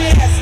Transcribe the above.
shit.